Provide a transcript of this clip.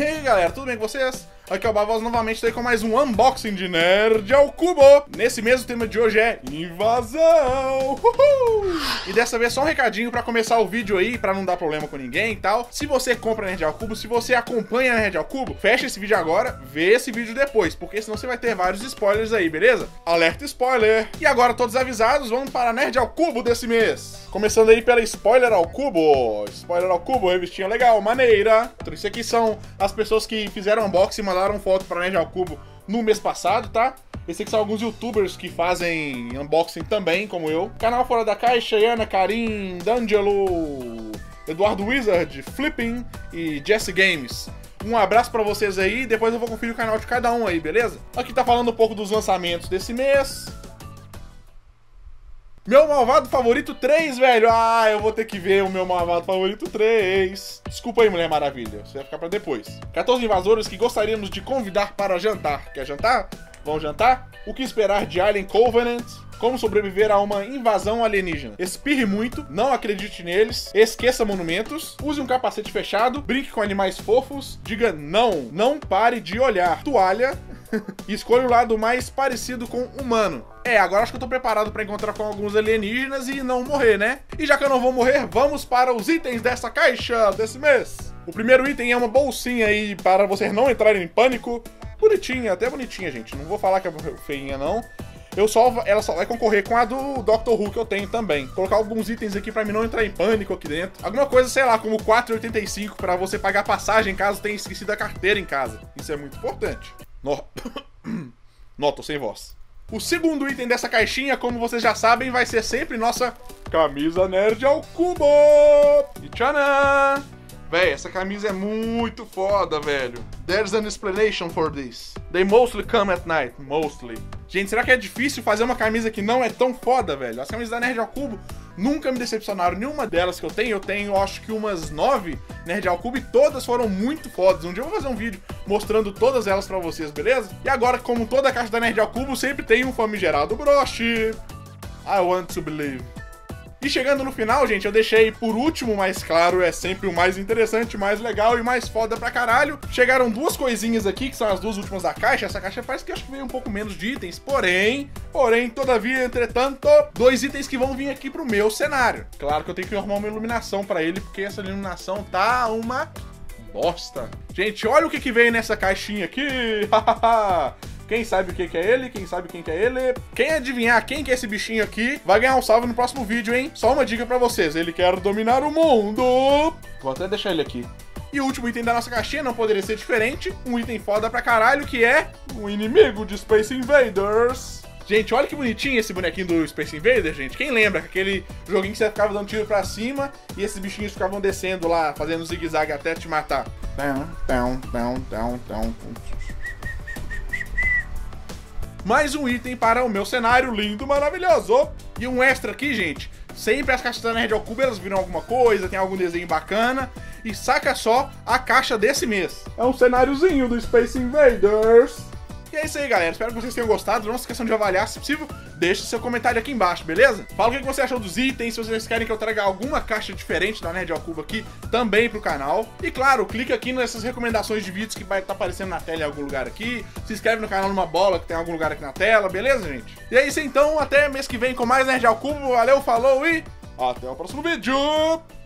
E aí galera, tudo bem com vocês? Aqui é o Bavoz novamente, estou com mais um unboxing de Nerd ao Cubo. Nesse mesmo tema de hoje é invasão. Uhul! E dessa vez só um recadinho para começar o vídeo aí, para não dar problema com ninguém e tal. Se você compra Nerd ao Cubo, se você acompanha Nerd ao Cubo, fecha esse vídeo agora, vê esse vídeo depois, porque senão você vai ter vários spoilers aí, beleza? Alerta spoiler! E agora todos avisados, vamos para Nerd ao Cubo desse mês. Começando aí pela Spoiler ao Cubo. Spoiler ao Cubo, revistinha legal, maneira. Então, isso aqui são as pessoas que fizeram unboxing mandaram foto pra Nerd ao Cubo no mês passado, tá? Esse aqui são alguns youtubers que fazem unboxing também, como eu. Canal Fora da Caixa, Ana, Karim, D'Angelo, Eduardo Wizard, Flipping e Jesse Games. Um abraço pra vocês aí, depois eu vou conferir o canal de cada um aí, beleza? Aqui tá falando um pouco dos lançamentos desse mês, meu malvado favorito 3, velho. Ah, eu vou ter que ver o meu malvado favorito 3. Desculpa aí, Mulher Maravilha. Isso vai ficar pra depois. 14 invasores que gostaríamos de convidar para jantar. Quer jantar? Vão jantar? O que esperar de Alien Covenant? Como sobreviver a uma invasão alienígena. Espirre muito, não acredite neles, esqueça monumentos, use um capacete fechado, brinque com animais fofos, diga não, não pare de olhar. Toalha, escolha o lado mais parecido com humano. É, agora acho que eu tô preparado para encontrar com alguns alienígenas e não morrer, né? E já que eu não vou morrer, vamos para os itens dessa caixa desse mês. O primeiro item é uma bolsinha aí para vocês não entrarem em pânico. Bonitinha, até bonitinha, gente. Não vou falar que é feinha, não. Eu só, ela só vai concorrer com a do Doctor Who que eu tenho também. Colocar alguns itens aqui para mim não entrar em pânico aqui dentro. Alguma coisa, sei lá, como 4,85 para você pagar passagem caso tenha esquecido a carteira em casa. Isso é muito importante. No... Não, tô sem voz. O segundo item dessa caixinha, como vocês já sabem, vai ser sempre nossa camisa nerd ao cubo. E tchanã! Véi, essa camisa é muito foda, velho. There's an explanation for this. They mostly come at night. Mostly. Gente, será que é difícil fazer uma camisa que não é tão foda, velho? As camisas da Nerd ao Cubo nunca me decepcionaram. Nenhuma delas que eu tenho, eu tenho acho que umas nove Nerd ao e todas foram muito fodas. Um dia eu vou fazer um vídeo mostrando todas elas pra vocês, beleza? E agora, como toda caixa da Nerd ao Cubo, sempre tem um famigerado broche. I want to believe. E chegando no final, gente, eu deixei por último, mas claro, é sempre o mais interessante, mais legal e mais foda pra caralho. Chegaram duas coisinhas aqui, que são as duas últimas da caixa. Essa caixa parece que acho que veio um pouco menos de itens, porém, porém, todavia, entretanto, dois itens que vão vir aqui pro meu cenário. Claro que eu tenho que arrumar uma iluminação pra ele, porque essa iluminação tá uma bosta. Gente, olha o que que veio nessa caixinha aqui. Quem sabe o que, é ele, quem sabe quem que é ele. Quem adivinhar quem que é esse bichinho aqui, vai ganhar um salve no próximo vídeo, hein? Só uma dica pra vocês, ele quer dominar o mundo. Vou até deixar ele aqui. E o último item da nossa caixinha não poderia ser diferente, um item foda pra caralho, que é o inimigo de Space Invaders. Gente, olha que bonitinho esse bonequinho do Space Invaders, gente. Quem lembra? Aquele joguinho que você ficava dando tiro pra cima e esses bichinhos ficavam descendo lá, fazendo zigue-zague até te matar. Down, down, down, down, down mais um item para o meu cenário lindo, maravilhoso. E um extra aqui, gente. Sempre as caixas da Nerd ao Cubo, elas viram alguma coisa, tem algum desenho bacana. E saca só a caixa desse mês. É um cenáriozinho do Space Invaders. E é isso aí, galera. Espero que vocês tenham gostado. Não se esqueçam de avaliar, se possível, deixe seu comentário aqui embaixo, beleza? Fala o que você achou dos itens, se vocês querem que eu traga alguma caixa diferente da Nerd ao Cubo aqui também pro canal. E claro, clica aqui nessas recomendações de vídeos que vai estar tá aparecendo na tela em algum lugar aqui. Se inscreve no canal numa bola que tem algum lugar aqui na tela, beleza, gente? E é isso então, até mês que vem com mais Nerd ao Cubo. Valeu, falou e até o próximo vídeo!